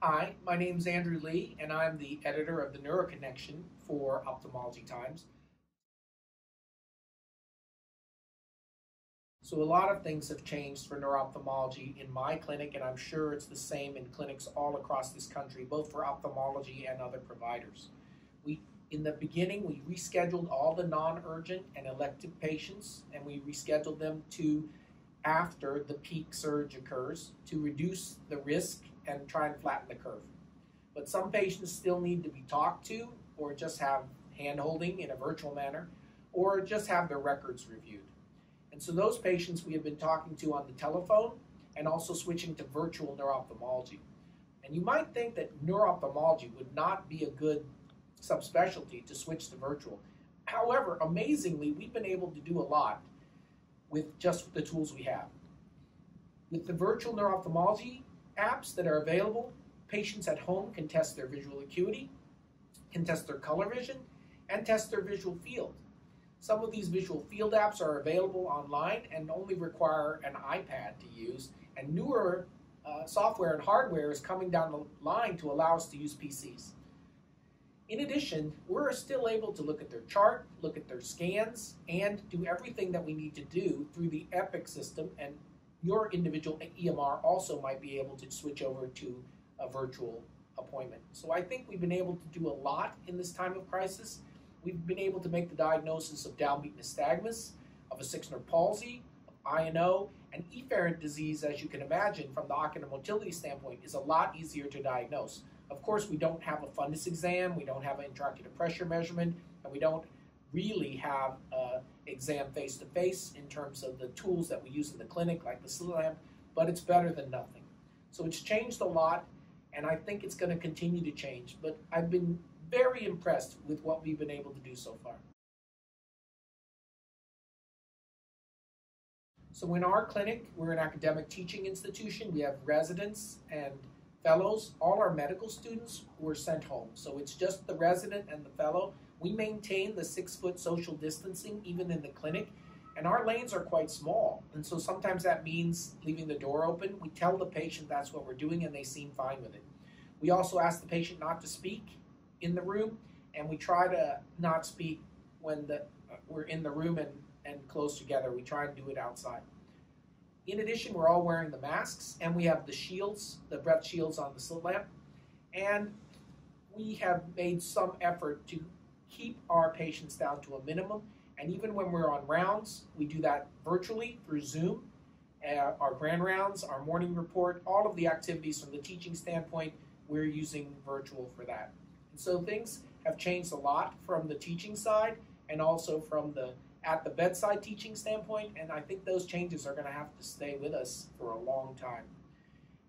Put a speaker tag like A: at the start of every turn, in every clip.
A: Hi, my name is Andrew Lee, and I'm the editor of the NeuroConnection for Ophthalmology Times. So a lot of things have changed for neuro-ophthalmology in my clinic, and I'm sure it's the same in clinics all across this country, both for ophthalmology and other providers. We, in the beginning, we rescheduled all the non-urgent and elective patients, and we rescheduled them to after the peak surge occurs to reduce the risk and try and flatten the curve. But some patients still need to be talked to or just have hand holding in a virtual manner or just have their records reviewed. And so those patients we have been talking to on the telephone and also switching to virtual neuro-ophthalmology. And you might think that neuro-ophthalmology would not be a good subspecialty to switch to virtual. However, amazingly, we've been able to do a lot with just the tools we have. With the virtual neuro-ophthalmology apps that are available, patients at home can test their visual acuity, can test their color vision, and test their visual field. Some of these visual field apps are available online and only require an iPad to use, and newer uh, software and hardware is coming down the line to allow us to use PCs. In addition, we're still able to look at their chart, look at their scans, and do everything that we need to do through the EPIC system. And your individual EMR also might be able to switch over to a virtual appointment. So I think we've been able to do a lot in this time of crisis. We've been able to make the diagnosis of downbeat nystagmus, of a sixth nerve palsy, INO, and efferent disease, as you can imagine, from the ocular motility standpoint, is a lot easier to diagnose. Of course, we don't have a fundus exam, we don't have an intraocular pressure measurement, and we don't really have an exam face to face in terms of the tools that we use in the clinic, like the slit lamp, but it's better than nothing. So it's changed a lot, and I think it's going to continue to change. But I've been very impressed with what we've been able to do so far. So in our clinic, we're an academic teaching institution. We have residents and fellows, all our medical students were sent home. So it's just the resident and the fellow. We maintain the six foot social distancing even in the clinic, and our lanes are quite small. And so sometimes that means leaving the door open. We tell the patient that's what we're doing, and they seem fine with it. We also ask the patient not to speak in the room, and we try to not speak when the, uh, we're in the room and, and close together. We try and do it outside. In addition, we're all wearing the masks and we have the shields, the breath shields on the slit lamp. And we have made some effort to keep our patients down to a minimum. And even when we're on rounds, we do that virtually through Zoom. Uh, our grand rounds, our morning report, all of the activities from the teaching standpoint, we're using virtual for that. And so things have changed a lot from the teaching side and also from the at the bedside teaching standpoint, and I think those changes are going to have to stay with us for a long time.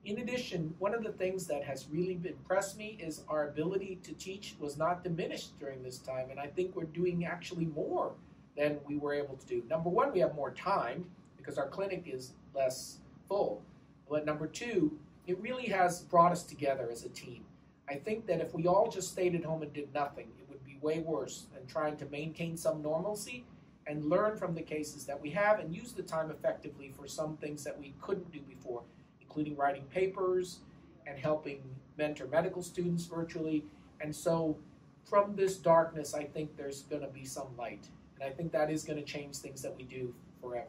A: In addition, one of the things that has really impressed me is our ability to teach was not diminished during this time, and I think we're doing actually more than we were able to do. Number one, we have more time because our clinic is less full. But number two, it really has brought us together as a team. I think that if we all just stayed at home and did nothing, it would be way worse than trying to maintain some normalcy and learn from the cases that we have and use the time effectively for some things that we couldn't do before, including writing papers and helping mentor medical students virtually. And so from this darkness, I think there's going to be some light. And I think that is going to change things that we do forever.